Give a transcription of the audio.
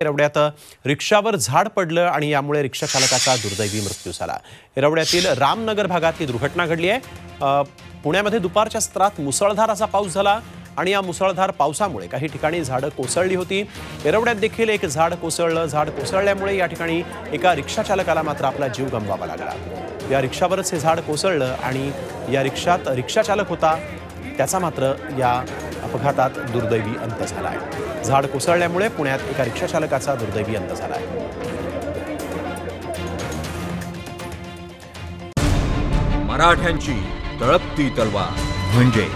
एरवड्यात रिक्षावर झाड पडलं आणि यामुळे रिक्षा चालकाचा दुर्दैवी मृत्यू झाला. एरवड्यातील रामनगर भागात ही दुर्घटना घडली आहे. पुण्यामध्ये दुपारच्या सत्रात मुसळधार असा पाऊस झाला आणि या मुसळधार पावसामुळे काही ठिकाणी झाडं कोसळली होती. एरवड्यात देखील एक झाड कोसळलं. झाड कोसळल्यामुळे या ठिकाणी एका रिक्षा चालकाला मात्र आपला जीव गमवावा लागला. या रिक्षावरच हे झाड कोसळलं आणि या रिक्षात रिक्षा चालक होता. त्याचा मात्र या अपघातात दुर्दैवी अंत झाला आहे झाड कोसळल्यामुळे पुण्यात एका रिक्षा चालकाचा दुर्दैवी अंत झाला आहे मराठ्यांची तळपती तलवार म्हणजे